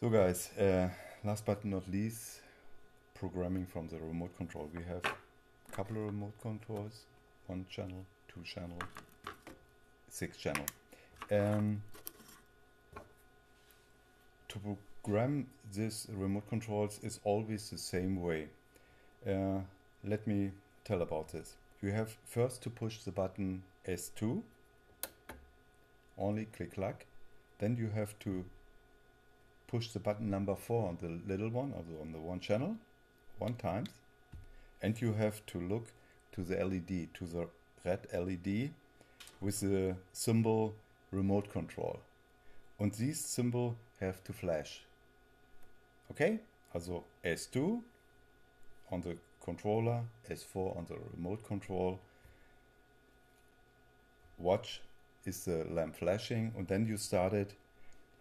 So guys, uh, last but not least, programming from the remote control. We have a couple of remote controls, one channel, two channel, six channel. Um, to program this remote controls is always the same way. Uh, let me tell about this. You have first to push the button S2, only click like. Then you have to push the button number 4 on the little one, also on the one channel, one times. And you have to look to the LED, to the red LED with the symbol remote control. And these symbol have to flash. Okay? Also S2 on the controller, S4 on the remote control. Watch is the lamp flashing and then you start it.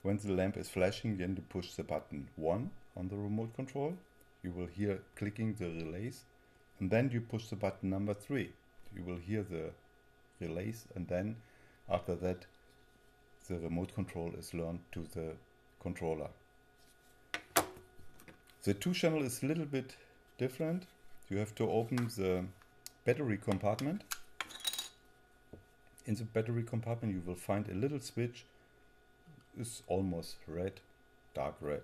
When the lamp is flashing, then you push the button 1 on the remote control. You will hear clicking the relays and then you push the button number 3. You will hear the relays and then after that the remote control is learned to the controller. The two channel is a little bit different. You have to open the battery compartment. In the battery compartment you will find a little switch. It's almost red, dark red.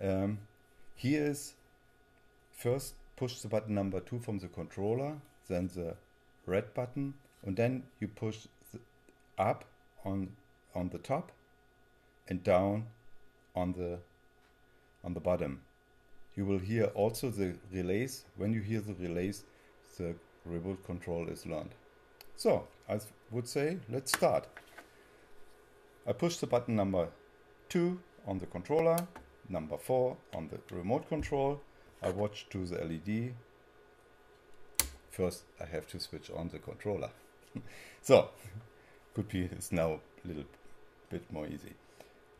Um, here is first push the button number 2 from the controller, then the red button, and then you push up on on the top and down on the on the bottom. You will hear also the relays. When you hear the relays, the remote control is learned. So I would say let's start. I push the button number 2 on the controller, number 4 on the remote control. I watch to the LED. First I have to switch on the controller. so could be it's now a little bit more easy.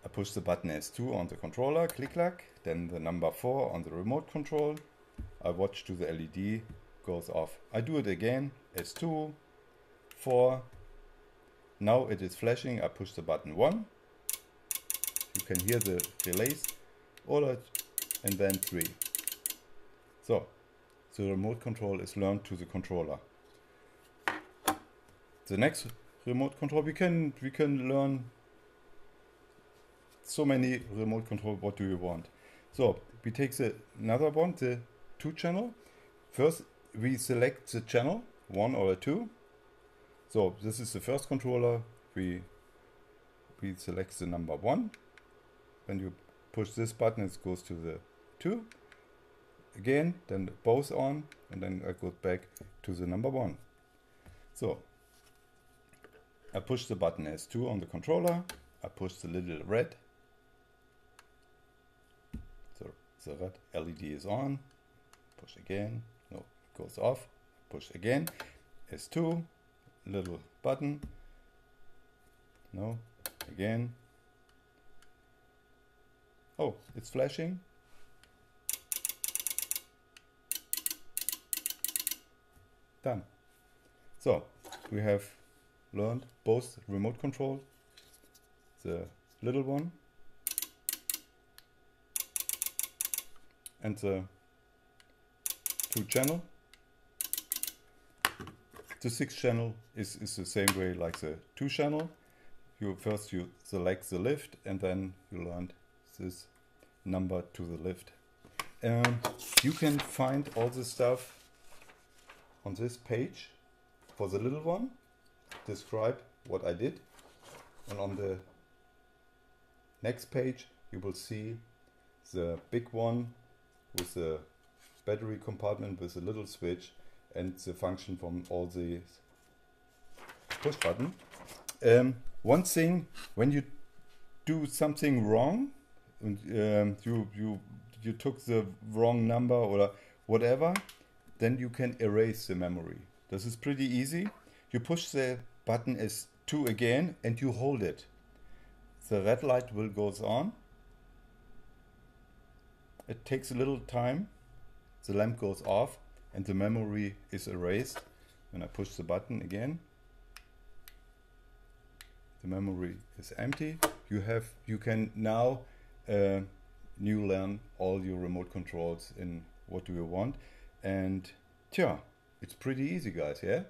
I push the button S2 on the controller, click clack, then the number 4 on the remote control. I watch to the LED goes off. I do it again, S2, 4. Now it is flashing, I push the button 1. You can hear the relays, or and then 3. So, the remote control is learned to the controller. The next remote control we can we can learn so many remote control what do you want so we take the another one the two channel first we select the channel one or two so this is the first controller. We we select the number one. When you push this button it goes to the two. Again then both on and then I go back to the number one. So I push the button S2 on the controller. I push the little red. So the red LED is on, push again, no, it goes off, push again, S2, little button, no, again, oh, it's flashing, done. So, we have learned both remote control, the little one, and the two channel. The six channel is, is the same way like the two channel. You first you select the lift and then you learn this number to the lift. Um, you can find all the stuff on this page for the little one. Describe what I did. And on the next page you will see the big one with the battery compartment with a little switch and the function from all the push button. Um, one thing, when you do something wrong, and um, you you you took the wrong number or whatever, then you can erase the memory. This is pretty easy. You push the button S2 again and you hold it. The red light will goes on it takes a little time. The lamp goes off and the memory is erased. When I push the button again, the memory is empty. You have you can now uh, new learn all your remote controls in what do you want. And yeah, it's pretty easy guys, yeah?